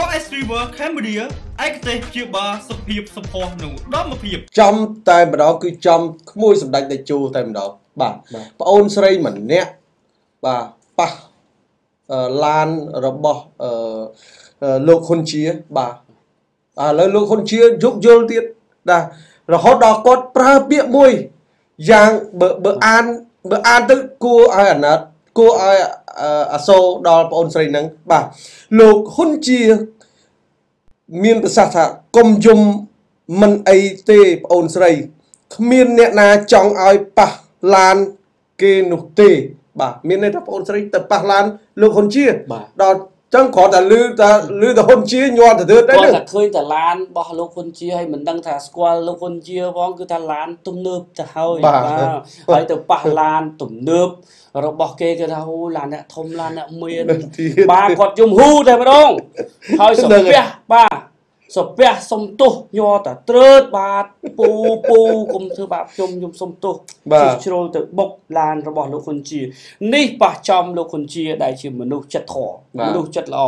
OS River Cambodia ឯកទេសព្យាបាលសុខភាពសម្ផស្សនិងឧត្តមភាពចំតែម្ដងគឺចំក្មួយសម្ដេចតេជោតែម្ដងបាទប្អូនស្រីម្នាក់បាទប៉ះឡានរបស់អឺលោកហ៊ុនជាបាទឥឡូវលោកហ៊ុនជាយុគយល់ទៀតណារហូតដល់គាត់ប្រើពាក្យមួយយ៉ាងបើបើអានបើអានទៅគួរឲ្យអាណិត គួរឲ្យអាសូរដល់បងអូនស្រីនឹងបាទលោកហ៊ុនជាមានប្រសាសន៍ថាកុំយំមិនអីទេបងអូនស្រីគ្មានអ្នកណាចង់ឲ្យប៉ះឡានគេនោះទេ បាទមានន័យថាបងអូនស្រីទៅប៉ះឡានលោកហ៊ុនជាដល់ ចឹងគ្រាន់តែលឺតែលឺតែហ៊ុនជាញ័រទៅទៅគាត់តែឃើញតែឡានរបស់លោកហ៊ុនជាហើយមិនដឹងថាស្គាល់លោកហ៊ុនជាផងគឺថាឡានទំនើបទៅហើយបាទហើយទៅប៉ះឡានទំនើបរបស់គេគេថាអូឡានអ្នកធំឡានអ្នកមានបាទគាត់យំហ៊ូតែម្ដងហើយសំពះបាទ សុភ័ក្រសុំទោសញ័រតាត្រើតបាទពូពូគុំធ្វើបាបខ្ញុំខ្ញុំសុំទោសជិះជ្រុលទៅបុកឡានរបស់លោកហ៊ុនជានេះប៉ះចំលោកហ៊ុនជា ដែលជាមនុស្សចិត្តធម៌មនុស្សចិត្តល្អ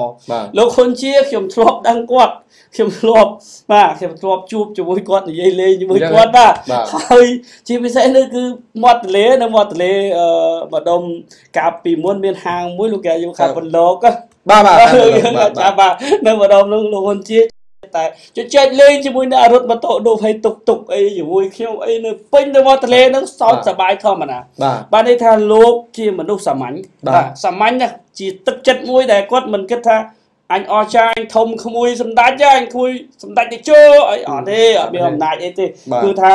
លោកហ៊ុនជាខ្ញុំធ្លាប់ដឹងគាត់ខ្ញុំធ្លាប់បាទខ្ញុំធ្លាប់ជួបជាមួយគាត់និយាយលេងជាមួយគាត់បាទហើយជាពិសេសនោះគឺមាត់ទលេនៅមាត់ទលេអឺម្ដុំកាលពីមុនមានហាងមួយលោកគេយកខាងបន្លកបាទបាទចាំបាទនៅម្ដុំនោះលោកហ៊ុនជា តែជជែកលេងជាមួយអ្នករត់ម៉ូតូដូបឲ្យទុកទុកអីជាមួយខ្ញុំអីនៅពេញទៅមកទលេហ្នឹងសោកសបាយធម្មតាបាទនេះថាលោកជាមនុស្សសាមញ្ញបាទសាមញ្ញណាជាទឹកចិត្តមួយដែលគាត់មិនគិតថាអញអស្ចារ្យធំក្មួយសម្ដេចអញក្មួយសម្ដេចទៅជោអីអត់ទេអត់មានអំណាចអីទេគឺថា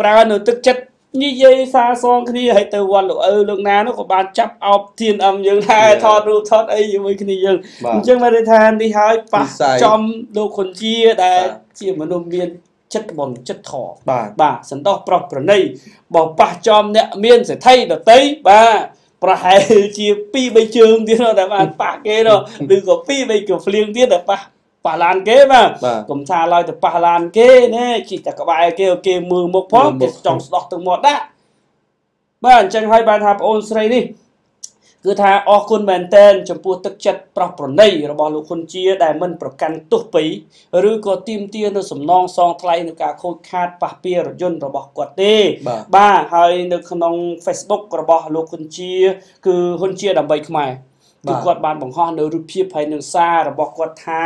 ប្រើនៅទឹកចិត្ត និយាយសារសងគ្នាហើយទៅវត្តលោកឪលោកណានោះក៏បានចាប់អោបធានអឹមយើងដែរថតរូបថតអីជាមួយគ្នាយើងអញ្ចឹងបានថានេះហើយប៉ះចំលោកខុនជាដែលជាមនុស្សមានចិត្តបនចិត្តធបាទបាទសន្តោសប្រុសប្រណីបើប៉ះចំអ្នកមានសេដ្ឋីដតីបាទប្រហែលជា2 3ជើងទៀតតែបានប៉ះគេនោះឬក៏2 3កភ្លៀងទៀតតែប៉ះ ប៉ះឡានគេបាទកុំថាឡើយទៅប៉ះឡានគេណែជីតែក្បែរគេគេមើលមុខផងគេចង់ស្ដោះទឹកមាត់ដាក់បាទអញ្ចឹងហើយបានថាប្អូនស្រីនេះគឺថាអរគុណមែនតែនចំពោះទឹកចិត្តប្រោះប្រណីរបស់លោកហ៊ុនជា ដែលមិនប្រកាន់ទោសពីឬក៏ទៀមទានៅសំណងសងថ្លៃនឹងការខូចខាតប៉ះពាល់រយន្តរបស់គាត់ទេ បាទហើយនៅក្នុង Facebook របស់លោកហ៊ុនជា គឺហ៊ុនជាដើម្បីខ្មែរ គឺគាត់បានបង្ហោះនៅរូបភាពហើយនឹងសាររបស់គាត់ថា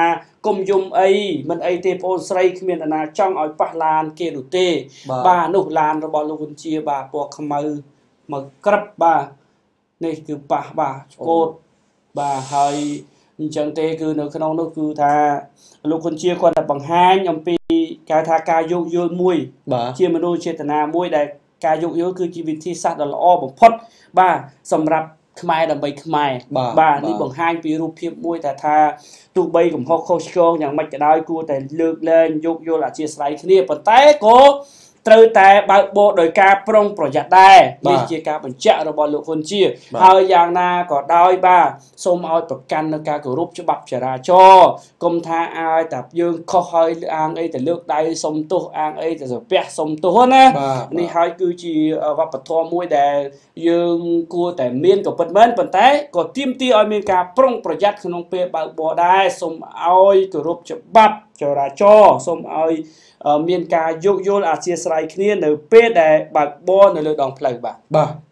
កុំយំអីមិនអីទេបងស្រីគ្មានណាចង់ឲ្យប៉ះឡានគេនោះទេ បាទនោះឡានរបស់លោកហ៊ុនជាបាទពណ៌ខ្មៅមកក្រឹបបាទនេះគឺប៉ះបាទឆ្កូតបាទហើយអញ្ចឹងទេគឺនៅក្នុងនោះគឺថាលោកហ៊ុនជាគាត់តែបង្ហាញអំពីគេថាការយោគយល់មួយ ជាមនុស្សចេតនាមួយដែលការយោគយល់គឺជាវិធីសាស្ត្រដ៏ល្អបំផុត បាទសម្រាប់ ខ្មែរដើម្បីខ្មែរបាទនេះបង្ហាញពីរូបភាពមួយតែថាទោះបីកំហុសខុសឆ្គងយ៉ាងម៉េចក៏ដោយគួរតែលើកលែងយោគយល់អធិស្ឋានគ្នាប៉ុន្តែក៏ ត្រូវតែបើកបរដោយការប្រុងប្រយ័ត្នដែរនេះជាការបញ្ជាក់របស់លោកហ៊ុនជាហើយយ៉ាងណាក៏ដោយបាទសូមឲ្យប្រកាន់នៅការគោរពច្បាប់ចរាចរណ៍កុំថាឲ្យតែយើងខុសហើយអាងអីទៅលើកដៃសុំទោសអាងអីទៅសាពះសុំទោសណានេះហើយគឺជាវប្បធម៌មួយដែលយើងគួរតែមានក៏ពិតមែនប៉ុន្តែក៏ទាមទារឲ្យមានការប្រុងប្រយ័ត្នក្នុងពេលបើកបរដែរសូមឲ្យគោរពច្បាប់ ចរាចរណ៍សូមឲ្យមានការយោគយល់អធិស្ឋានគ្នានៅពេលដែលបើកបរនៅលើដងផ្លូវបាទបាទ